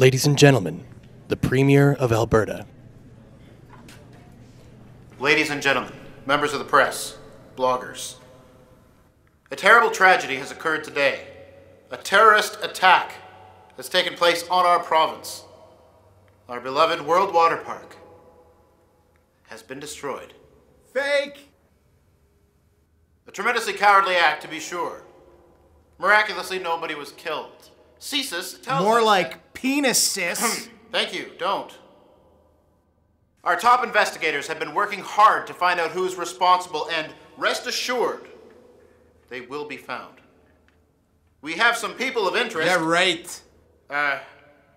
Ladies and gentlemen, the Premier of Alberta. Ladies and gentlemen, members of the press, bloggers, a terrible tragedy has occurred today. A terrorist attack has taken place on our province. Our beloved World Water Park has been destroyed. Fake! A tremendously cowardly act, to be sure. Miraculously, nobody was killed. CSIS tells us. More us like penis cis. that- Thank you, don't. Our top investigators have been working hard to find out who's responsible, and rest assured, they will be found. We have some people of interest. yeah, right. Uh,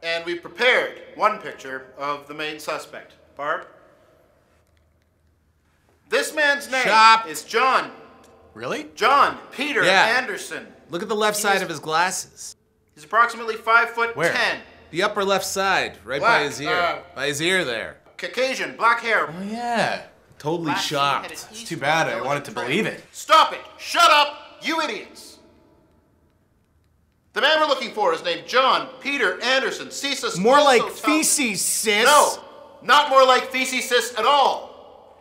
and we prepared one picture of the main suspect. Barb? This man's name is John. Really? John Peter Yeah. Anderson. Look at the left He side is- of his glasses. He's approximately five foot Where? ten. The upper left side, right by his ear. uh, by his ear there. Caucasian, black hair. Oh, yeah. Totally black shocked. It's too bad I Village wanted to tramp. believe it. Stop it! Shut up, you idiots! The man we're looking for is named John Peter Anderson. CSIS More also like feces, sis. No, not more like feces at all.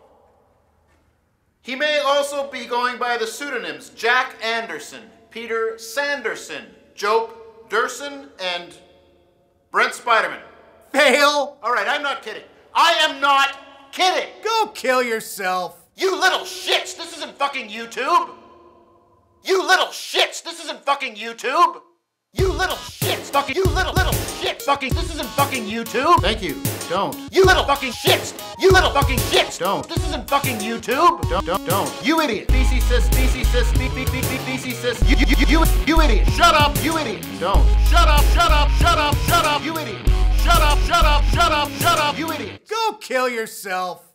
He may also be going by the pseudonyms Jack Anderson, Peter Sanderson, Joe Durson, and Brent Spiderman. Fail. All right, I'm not kidding. I am not kidding. Go kill yourself. You little shits, this isn't fucking YouTube. You little shits, this isn't fucking YouTube. You little shits, fucking, you little, little shits, fucking, this isn't fucking YouTube. Thank you, don't. You little fucking shits, you little fucking shits, don't. This isn't fucking YouTube. Don't, don't, don't. You idiot. BC sis, BC sis, BC sis. You, you, you, you, you idiot. Shut up, you idiot. Don't. Shut up, shut up, Kill yourself.